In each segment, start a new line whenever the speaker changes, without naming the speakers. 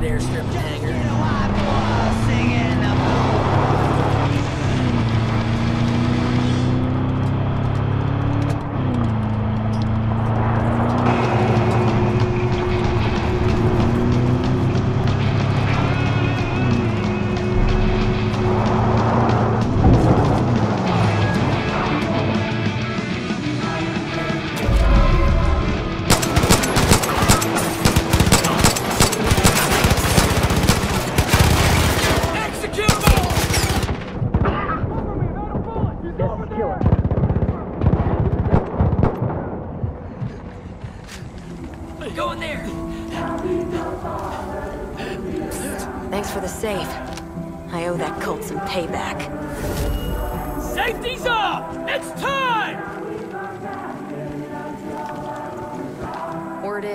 private airstrip and.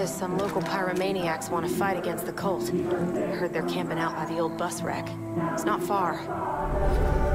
Some local pyromaniacs want to fight against the cult. I heard they're camping out by the old bus wreck. It's not far.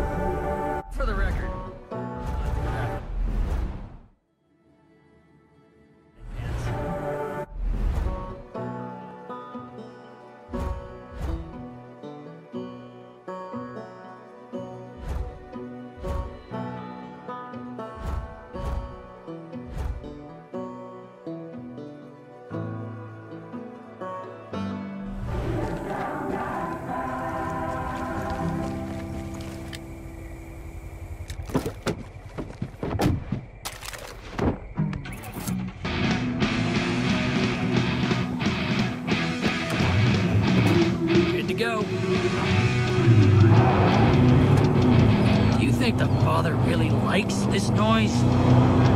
The father really likes this noise?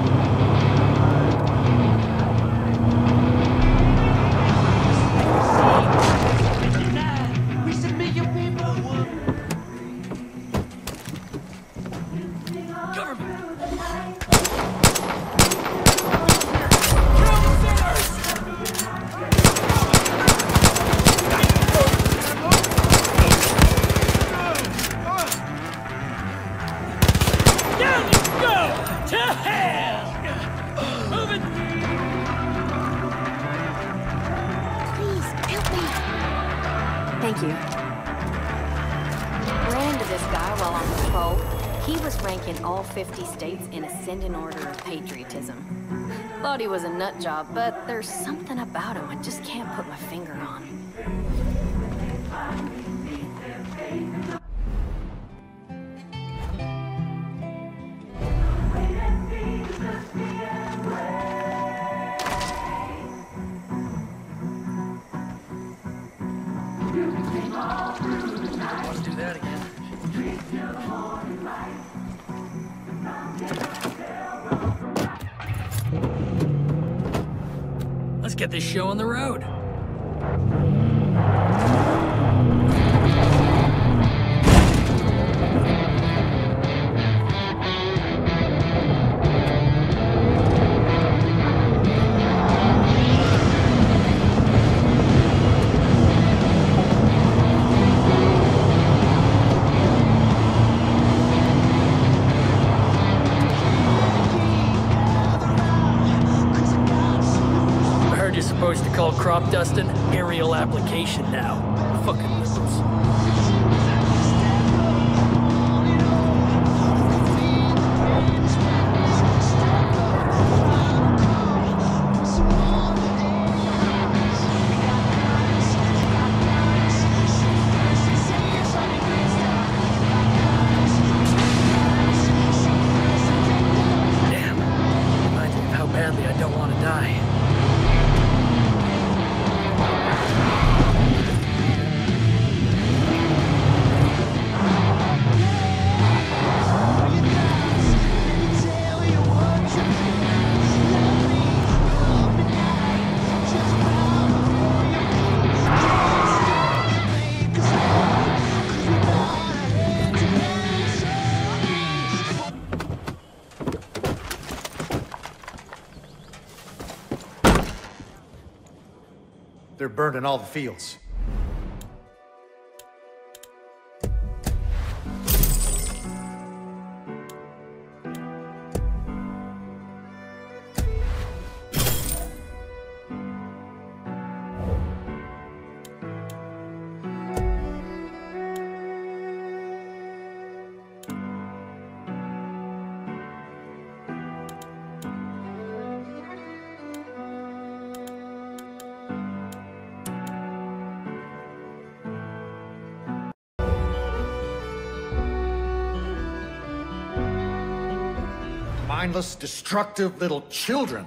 Hell!
Please, help me. Thank you. Ran into this guy while on patrol. He was ranking all 50 states in ascending order of patriotism. Thought he was a nut job, but there's something about him I just can't put my finger on.
This show on the road. Crop dusting aerial application now. Fucking.
They're burning all the fields. Mindless, destructive little children.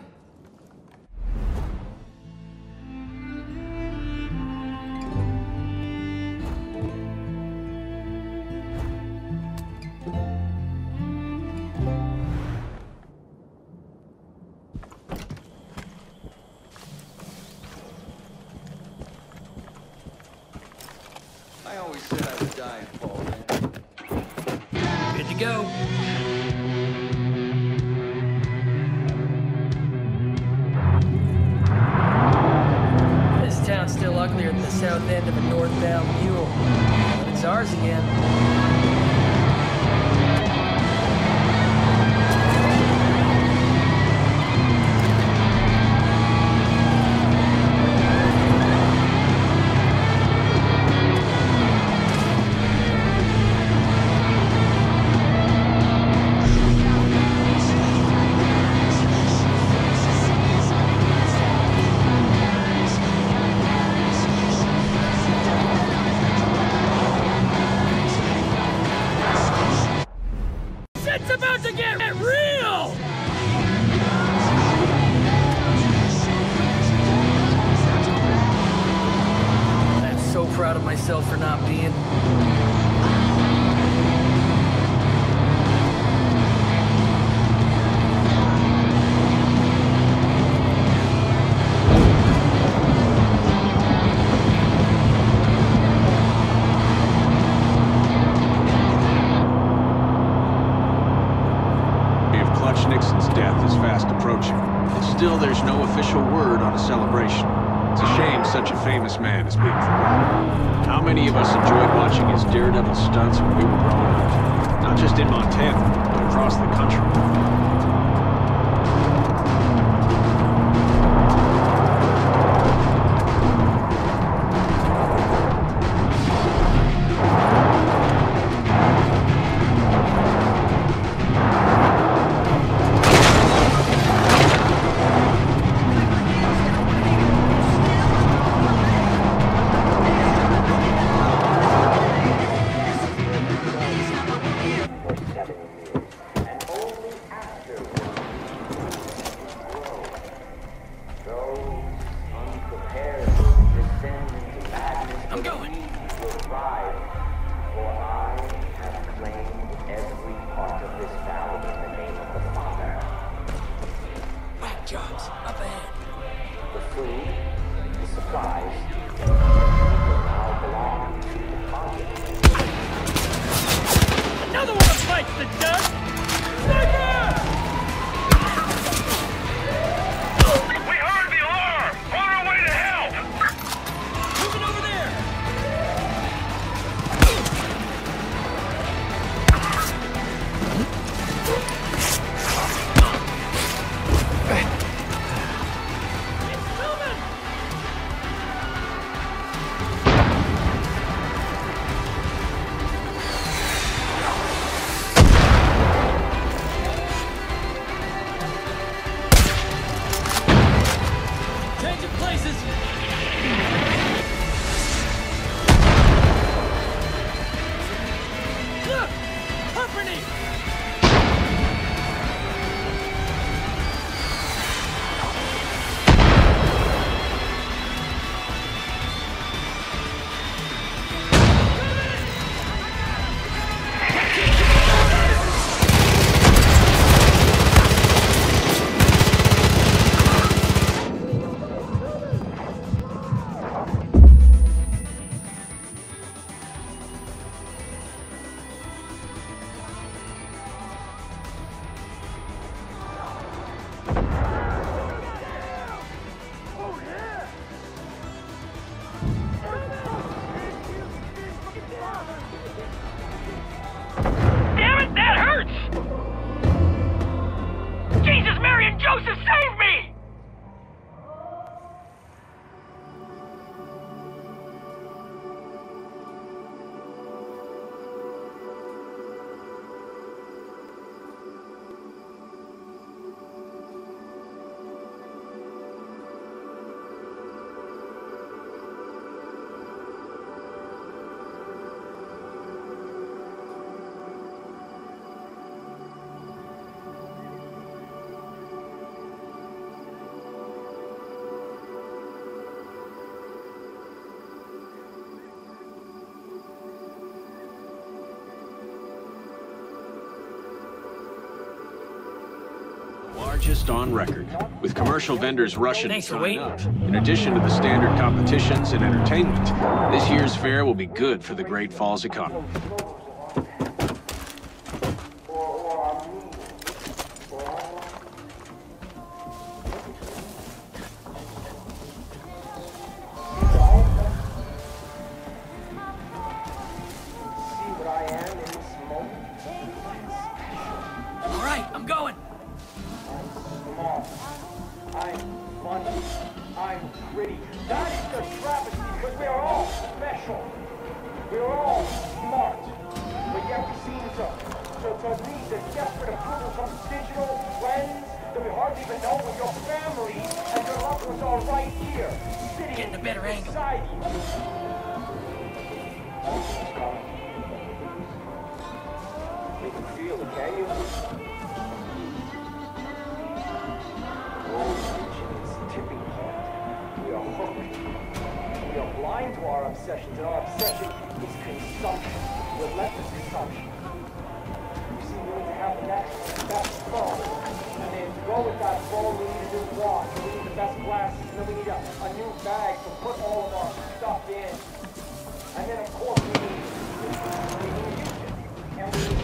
I always said I would die in Fall.
Good to go. Myself for not being.
of Clutch Nixon's death is fast approaching. And still, there's no official word on a celebration. It's a shame such a famous man is being forgotten. How many of us enjoyed watching his daredevil stunts when we were growing up? Not just in Montana, but across the country.
The Father.
Whack jobs, up ahead.
The food, the supplies, will now belong to the
Another one bites the dust! places. Joseph, save me!
Largest on record, with commercial vendors rushing
Thanks
to sign up. In addition to the standard competitions and entertainment, this year's fair will be good for the Great Falls economy.
We are blind to our obsessions, and our obsession is consumption, relentless consumption. You seem willing to have next? best phone. And then to go with that phone, we need a new watch, we need the best glasses, and then we need a, a new bag to put all of our stuff in. And then, of course, we need, we need and we need